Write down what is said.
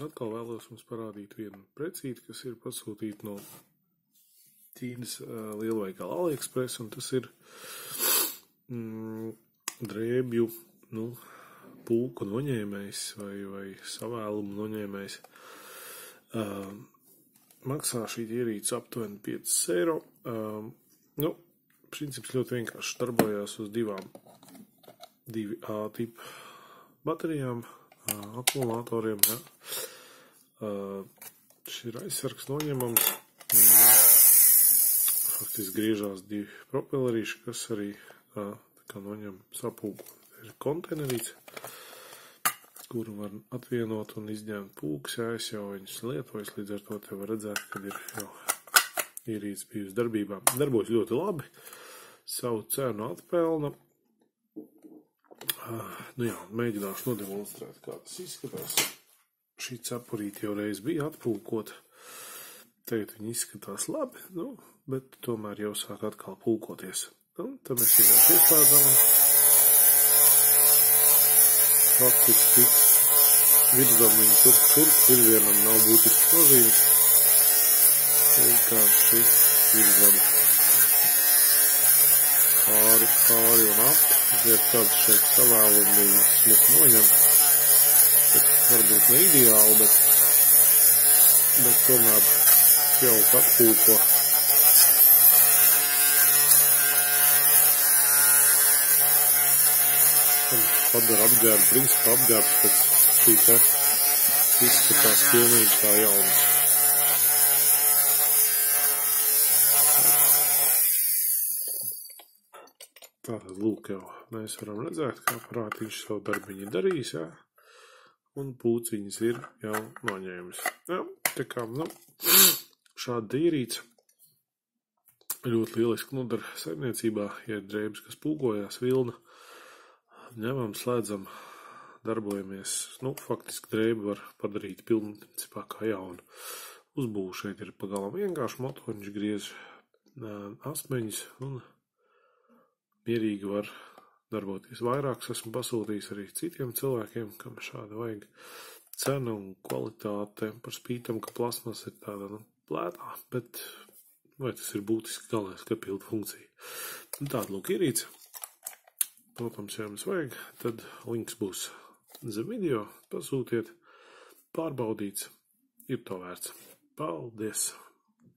Atkal vēlos jums parādīt vienu precīti, kas ir pasūtīta no Ķīnas uh, lielveikala AliExpress, un tas ir mm, drēbju, nu, pulku noņēmējs vai, vai savēlumu noņēmējs. Uh, maksā šī ierīce aptuveni 5 eiro. Uh, nu, princips ļoti vienkārši darbojās uz divām, divi A tipu baterijām, akumulatoriem. Ja. Šis ir aizsargs noņemams. Faktiski griežās divi propellerīši, kas arī tā kā noņem sapulku. Ir konteinerīts, kuru var atvienot un izņemt pūks, ja es jau viņus lietoju, līdz ar to te var redzēt, kad ir jau ierīts bijusi darbībā. Darbojas ļoti labi, savu cenu atpelna, Nu jā, mēģināšu nodemonstrēt, kā tas izskatās. Šī cepurīte jau reiz bija atpulkota. Tagad viņa izskatās labi, nu, bet tomēr jau sāk atkal pulkoties. Nu, tad mēs vienkārši ieslēdzam. Faktiski virzam viņu turp, turp, virzienam nav būtisks nozīmes. Vienkārši virzam pāri, pāri un ap. Liek tāds šeit savēlumi smuku noņem. Bet varbūt ne ideāli, bet, bet tomēr jauka apkūko. Un padara apģērbu, principā apģērbs pēc šī te izskatās pilnīgi kā jauns. Tātad, lūk, jau mēs varam redzēt, kā prātīši savu darbiņu darīs, jā, un pūciņas ir jau noņēmis. Jā, tā kā, nu, šāda tīrīca. Ļoti lieliski nodara saimniecībā, ja ir drēbes, kas pūgojās, vilna, ņemam, slēdzam, darbojamies, nu, faktiski drēbi var padarīt principā, kā jaunu. Uzbūvu šeit ir pagalam vienkārši motoriņš griež asmeņus un mierīgi var darboties. Vairākus esmu pasūtījis arī citiem cilvēkiem, kam šāda vajag cena un kvalitāte par spītam, ka plasmas ir tāda, nu, plētā, bet vai tas ir būtiski galvenais, ka pilda funkcija. Un tāda lūk ierīce. Protams, ja jums vajag, tad links būs zem video, pasūtiet, pārbaudīts, ir to vērts. Paldies!